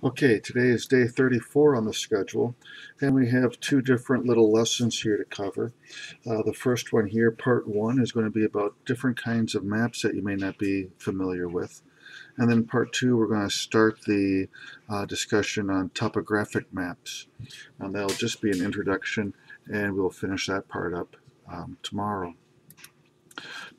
Okay, today is day 34 on the schedule, and we have two different little lessons here to cover. Uh, the first one here, part one, is going to be about different kinds of maps that you may not be familiar with. And then part two, we're going to start the uh, discussion on topographic maps. And that'll just be an introduction, and we'll finish that part up um, tomorrow.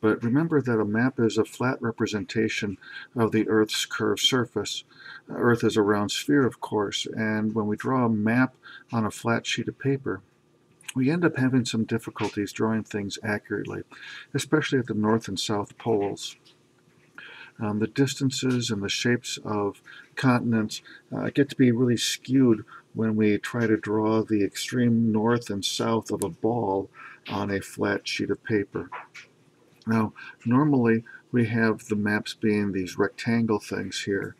But remember that a map is a flat representation of the Earth's curved surface. Earth is a round sphere, of course, and when we draw a map on a flat sheet of paper, we end up having some difficulties drawing things accurately, especially at the north and south poles. Um, the distances and the shapes of continents uh, get to be really skewed when we try to draw the extreme north and south of a ball on a flat sheet of paper. Now, normally we have the maps being these rectangle things here,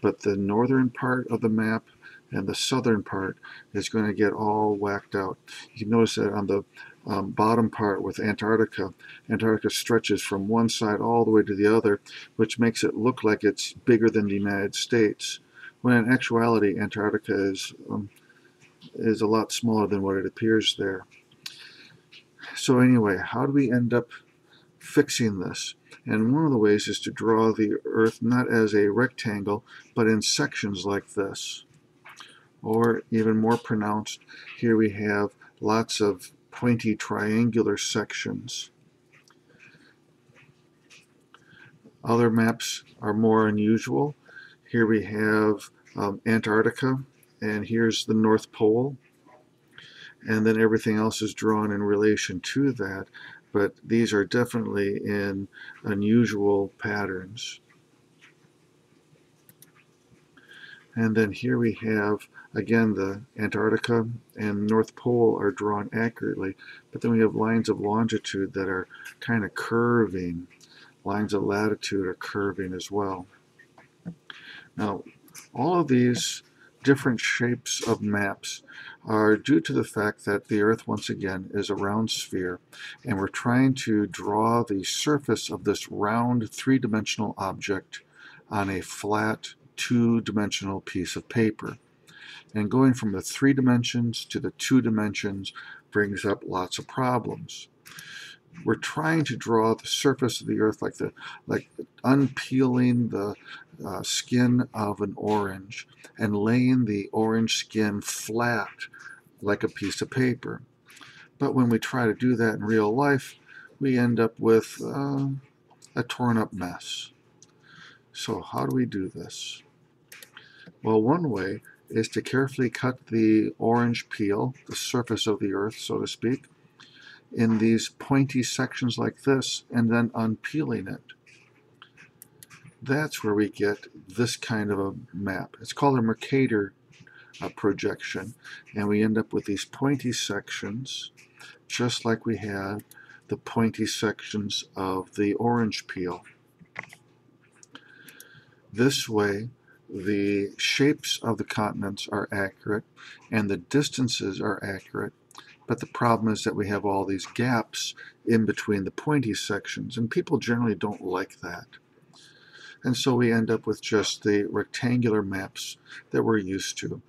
but the northern part of the map and the southern part is going to get all whacked out. You can notice that on the um, bottom part with Antarctica, Antarctica stretches from one side all the way to the other, which makes it look like it's bigger than the United States, when in actuality Antarctica is, um, is a lot smaller than what it appears there. So anyway, how do we end up fixing this. And one of the ways is to draw the Earth not as a rectangle, but in sections like this. Or even more pronounced, here we have lots of pointy triangular sections. Other maps are more unusual. Here we have um, Antarctica, and here's the North Pole. And then everything else is drawn in relation to that but these are definitely in unusual patterns. And then here we have, again, the Antarctica and North Pole are drawn accurately, but then we have lines of longitude that are kind of curving. Lines of latitude are curving as well. Now, all of these different shapes of maps are due to the fact that the Earth, once again, is a round sphere, and we're trying to draw the surface of this round three-dimensional object on a flat two-dimensional piece of paper. And going from the three dimensions to the two dimensions brings up lots of problems we're trying to draw the surface of the earth like the like unpeeling the uh, skin of an orange and laying the orange skin flat like a piece of paper. But when we try to do that in real life, we end up with uh, a torn up mess. So how do we do this? Well, one way is to carefully cut the orange peel, the surface of the earth, so to speak, in these pointy sections like this and then unpeeling it. That's where we get this kind of a map. It's called a Mercator uh, projection and we end up with these pointy sections just like we had the pointy sections of the orange peel. This way the shapes of the continents are accurate and the distances are accurate but the problem is that we have all these gaps in between the pointy sections, and people generally don't like that. And so we end up with just the rectangular maps that we're used to.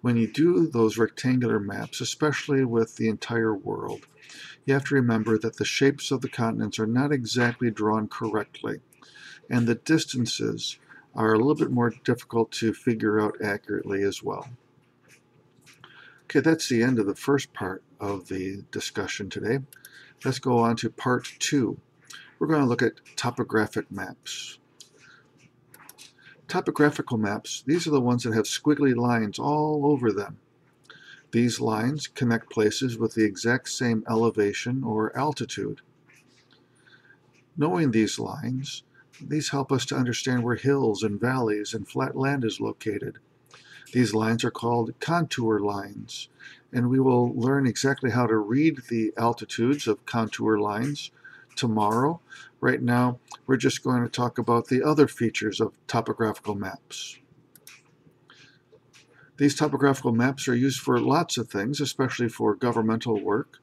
When you do those rectangular maps, especially with the entire world, you have to remember that the shapes of the continents are not exactly drawn correctly, and the distances are a little bit more difficult to figure out accurately as well. Okay, that's the end of the first part of the discussion today. Let's go on to part two. We're going to look at topographic maps. Topographical maps, these are the ones that have squiggly lines all over them. These lines connect places with the exact same elevation or altitude. Knowing these lines, these help us to understand where hills and valleys and flat land is located. These lines are called contour lines, and we will learn exactly how to read the altitudes of contour lines tomorrow. Right now, we're just going to talk about the other features of topographical maps. These topographical maps are used for lots of things, especially for governmental work,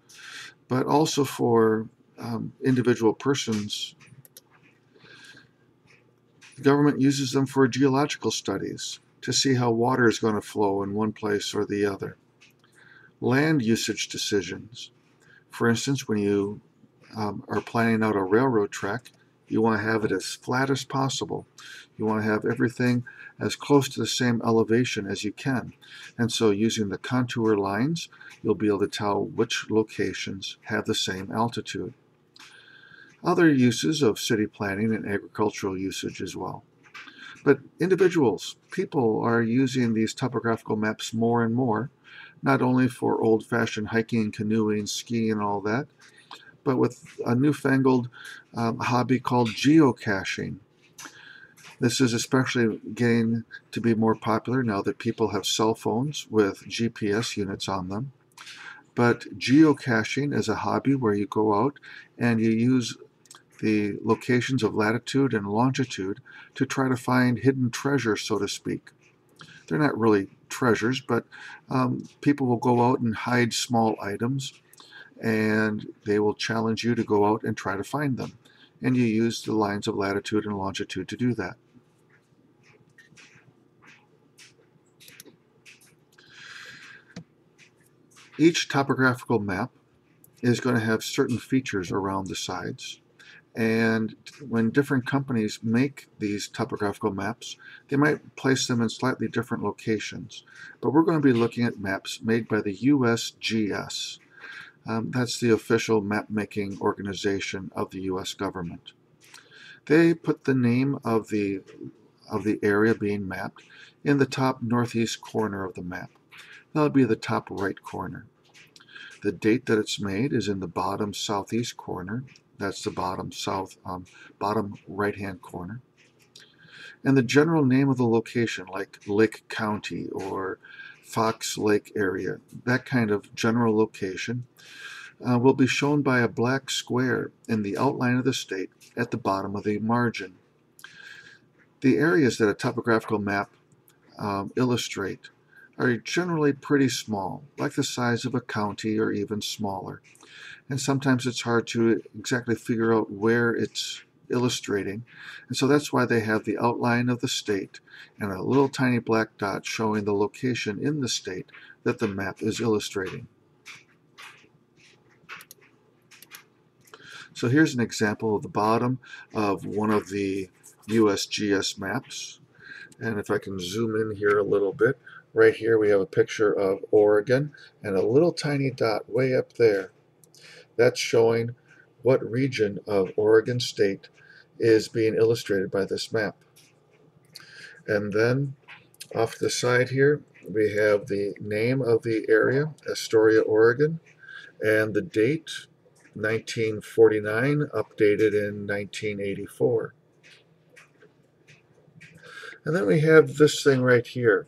but also for um, individual persons. The government uses them for geological studies to see how water is going to flow in one place or the other. Land usage decisions. For instance, when you um, are planning out a railroad track, you want to have it as flat as possible. You want to have everything as close to the same elevation as you can. And so using the contour lines, you'll be able to tell which locations have the same altitude. Other uses of city planning and agricultural usage as well. But individuals, people are using these topographical maps more and more, not only for old-fashioned hiking, canoeing, skiing, and all that, but with a newfangled um, hobby called geocaching. This is especially getting to be more popular now that people have cell phones with GPS units on them. But geocaching is a hobby where you go out and you use the locations of latitude and longitude to try to find hidden treasure, so to speak. They're not really treasures, but um, people will go out and hide small items and they will challenge you to go out and try to find them. And you use the lines of latitude and longitude to do that. Each topographical map is going to have certain features around the sides. And when different companies make these topographical maps, they might place them in slightly different locations. But we're going to be looking at maps made by the USGS. Um, that's the official map-making organization of the U.S. government. They put the name of the, of the area being mapped in the top northeast corner of the map. That'll be the top right corner. The date that it's made is in the bottom southeast corner. That's the bottom south, um, bottom right-hand corner. And the general name of the location, like Lake County or Fox Lake area, that kind of general location, uh, will be shown by a black square in the outline of the state at the bottom of the margin. The areas that a topographical map um, illustrate are generally pretty small, like the size of a county or even smaller. And sometimes it's hard to exactly figure out where it's illustrating. And so that's why they have the outline of the state and a little tiny black dot showing the location in the state that the map is illustrating. So here's an example of the bottom of one of the USGS maps. And if I can zoom in here a little bit, right here we have a picture of Oregon and a little tiny dot way up there. That's showing what region of Oregon State is being illustrated by this map. And then off the side here, we have the name of the area, Astoria, Oregon, and the date, 1949, updated in 1984. And then we have this thing right here.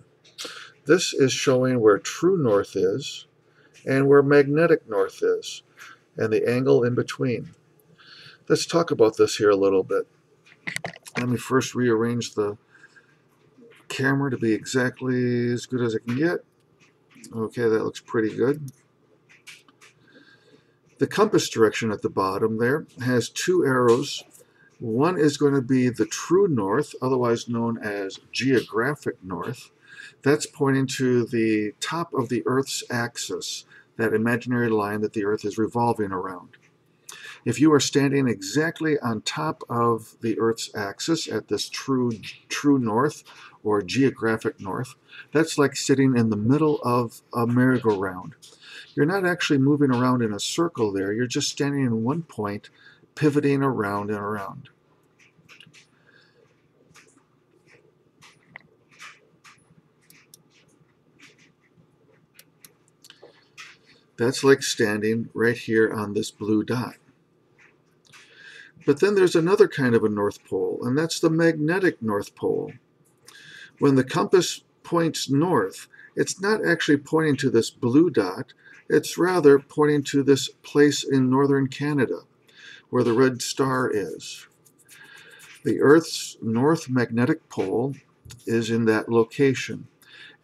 This is showing where true north is and where magnetic north is, and the angle in between. Let's talk about this here a little bit. Let me first rearrange the camera to be exactly as good as I can get. Okay, that looks pretty good. The compass direction at the bottom there has two arrows. One is going to be the true north, otherwise known as geographic north. That's pointing to the top of the Earth's axis, that imaginary line that the Earth is revolving around. If you are standing exactly on top of the Earth's axis at this true, true north or geographic north, that's like sitting in the middle of a merry-go-round. You're not actually moving around in a circle there, you're just standing in one point, pivoting around and around. That's like standing right here on this blue dot. But then there's another kind of a North Pole, and that's the magnetic North Pole. When the compass points north, it's not actually pointing to this blue dot, it's rather pointing to this place in northern Canada, where the red star is. The Earth's north magnetic pole is in that location.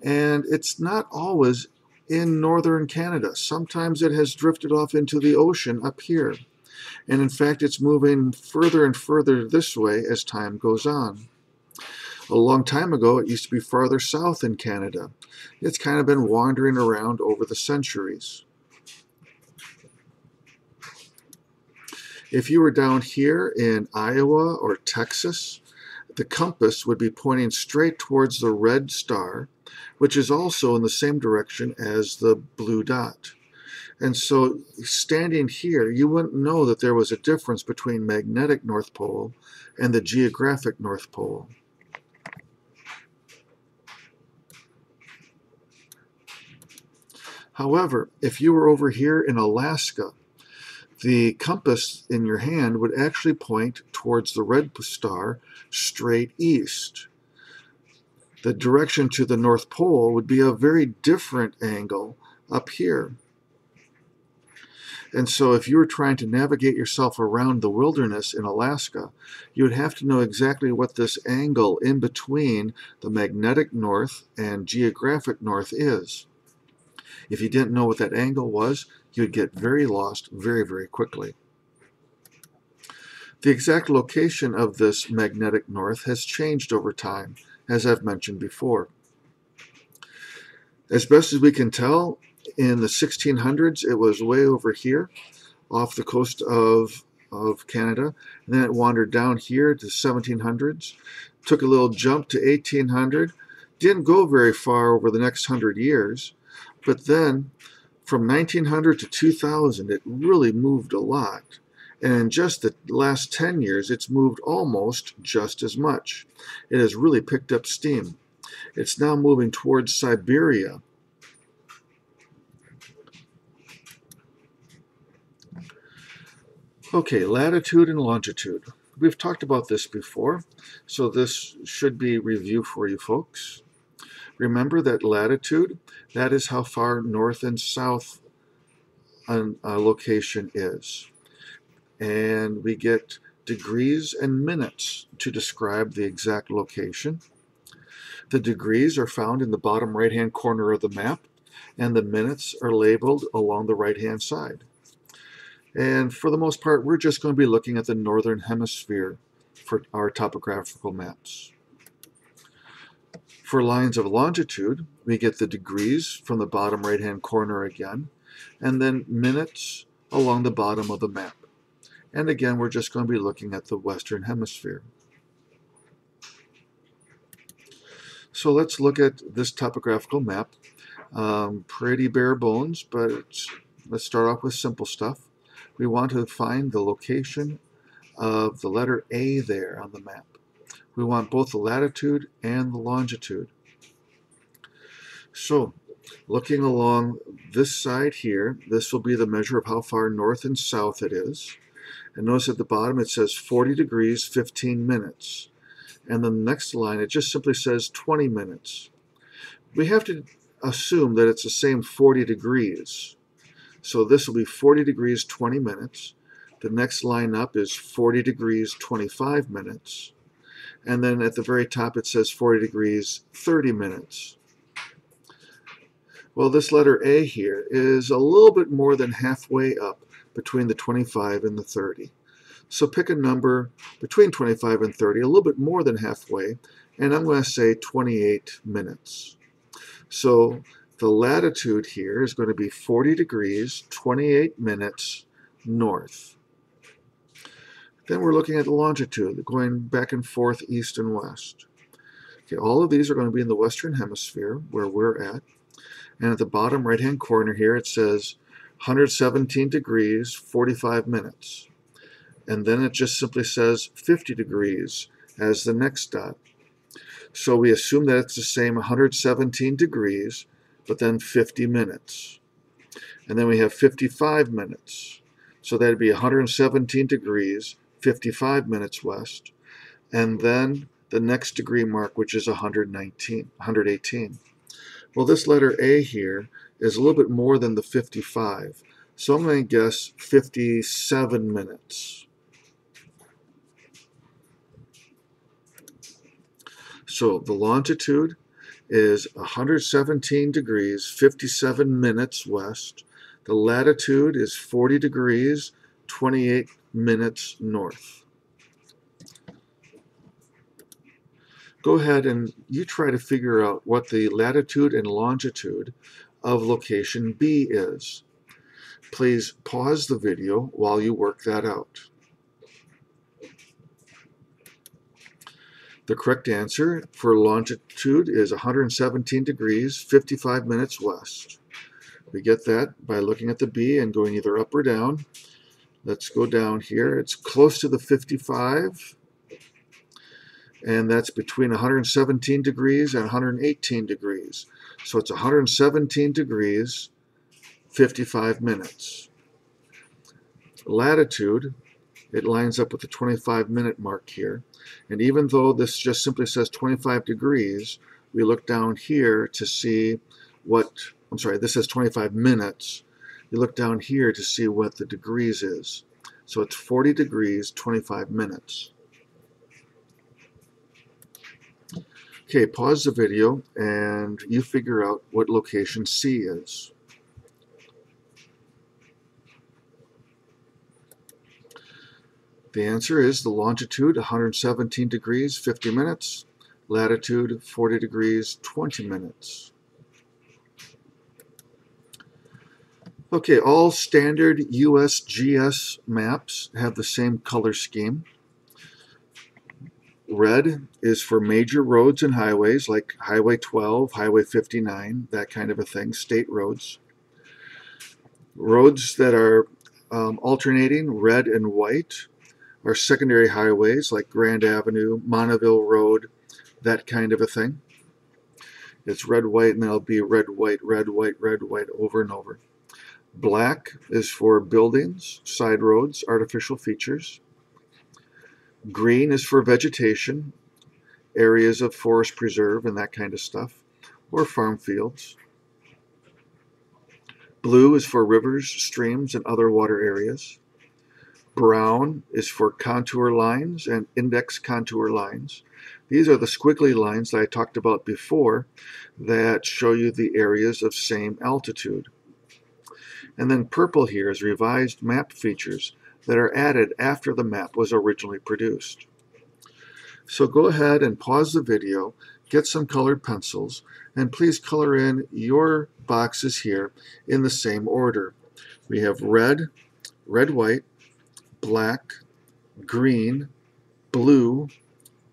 And it's not always in northern Canada. Sometimes it has drifted off into the ocean up here and in fact it's moving further and further this way as time goes on. A long time ago, it used to be farther south in Canada. It's kind of been wandering around over the centuries. If you were down here in Iowa or Texas, the compass would be pointing straight towards the red star, which is also in the same direction as the blue dot. And so standing here, you wouldn't know that there was a difference between magnetic North Pole and the geographic North Pole. However, if you were over here in Alaska, the compass in your hand would actually point towards the red star straight east. The direction to the North Pole would be a very different angle up here. And so if you were trying to navigate yourself around the wilderness in Alaska, you would have to know exactly what this angle in between the magnetic north and geographic north is. If you didn't know what that angle was, you'd get very lost very, very quickly. The exact location of this magnetic north has changed over time, as I've mentioned before. As best as we can tell, in the 1600s, it was way over here off the coast of, of Canada. And then it wandered down here to 1700s, took a little jump to 1800, didn't go very far over the next hundred years, but then from 1900 to 2000, it really moved a lot. And in just the last 10 years, it's moved almost just as much. It has really picked up steam. It's now moving towards Siberia Okay, latitude and longitude. We've talked about this before, so this should be review for you folks. Remember that latitude, that is how far north and south a location is. And we get degrees and minutes to describe the exact location. The degrees are found in the bottom right-hand corner of the map, and the minutes are labeled along the right-hand side. And for the most part, we're just going to be looking at the northern hemisphere for our topographical maps. For lines of longitude, we get the degrees from the bottom right-hand corner again, and then minutes along the bottom of the map. And again, we're just going to be looking at the western hemisphere. So let's look at this topographical map. Um, pretty bare bones, but let's start off with simple stuff we want to find the location of the letter A there on the map. We want both the latitude and the longitude. So, looking along this side here, this will be the measure of how far north and south it is. And notice at the bottom it says 40 degrees, 15 minutes. And the next line, it just simply says 20 minutes. We have to assume that it's the same 40 degrees. So this will be 40 degrees 20 minutes. The next line up is 40 degrees 25 minutes. And then at the very top it says 40 degrees 30 minutes. Well, this letter A here is a little bit more than halfway up between the 25 and the 30. So pick a number between 25 and 30, a little bit more than halfway, and I'm going to say 28 minutes. So the latitude here is going to be 40 degrees, 28 minutes north. Then we're looking at the longitude, going back and forth east and west. Okay, all of these are going to be in the western hemisphere where we're at. And at the bottom right hand corner here it says 117 degrees, 45 minutes. And then it just simply says 50 degrees as the next dot. So we assume that it's the same 117 degrees, but then 50 minutes. And then we have 55 minutes. So that'd be 117 degrees, 55 minutes west. And then the next degree mark, which is 119, 118. Well, this letter A here is a little bit more than the 55. So I'm going to guess 57 minutes. So the longitude is 117 degrees, 57 minutes west. The latitude is 40 degrees, 28 minutes north. go ahead and you try to figure out what the latitude and longitude of location B is. Please pause the video while you work that out. The correct answer for longitude is 117 degrees, 55 minutes west. We get that by looking at the B and going either up or down. Let's go down here. It's close to the 55, and that's between 117 degrees and 118 degrees. So it's 117 degrees, 55 minutes. Latitude, it lines up with the 25 minute mark here. And even though this just simply says 25 degrees, we look down here to see what, I'm sorry, this says 25 minutes. You look down here to see what the degrees is. So it's 40 degrees, 25 minutes. Okay, pause the video and you figure out what location C is. The answer is the longitude 117 degrees 50 minutes, latitude 40 degrees 20 minutes. Okay, all standard USGS maps have the same color scheme. Red is for major roads and highways like Highway 12, Highway 59, that kind of a thing, state roads. Roads that are um, alternating red and white are secondary highways like Grand Avenue, Monaville Road, that kind of a thing. It's red, white, and it'll be red, white, red, white, red, white over and over. Black is for buildings, side roads, artificial features. Green is for vegetation, areas of forest preserve and that kind of stuff, or farm fields. Blue is for rivers, streams, and other water areas. Brown is for contour lines and index contour lines. These are the squiggly lines that I talked about before that show you the areas of same altitude. And then purple here is revised map features that are added after the map was originally produced. So go ahead and pause the video, get some colored pencils, and please color in your boxes here in the same order. We have red, red, white, black, green, blue,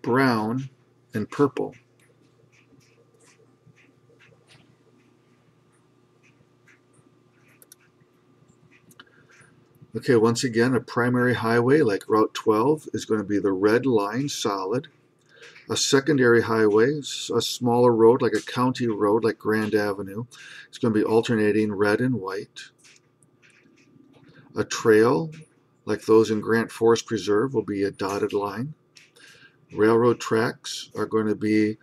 brown, and purple. Okay, once again, a primary highway like Route 12 is going to be the red line solid. A secondary highway, a smaller road like a county road like Grand Avenue, it's going to be alternating red and white. A trail like those in Grant Forest Preserve will be a dotted line. Railroad tracks are going to be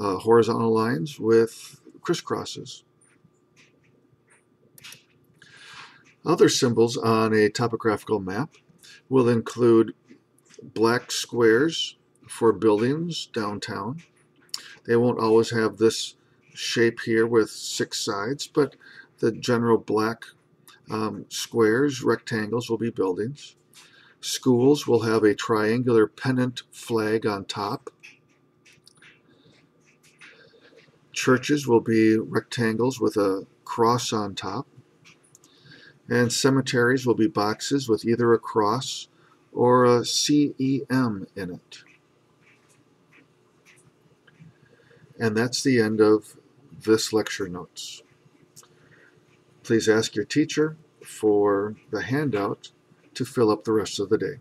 uh, horizontal lines with crisscrosses. Other symbols on a topographical map will include black squares for buildings downtown. They won't always have this shape here with six sides, but the general black um, squares, rectangles will be buildings. Schools will have a triangular pennant flag on top. Churches will be rectangles with a cross on top. And cemeteries will be boxes with either a cross or a CEM in it. And that's the end of this lecture notes. Please ask your teacher for the handout to fill up the rest of the day.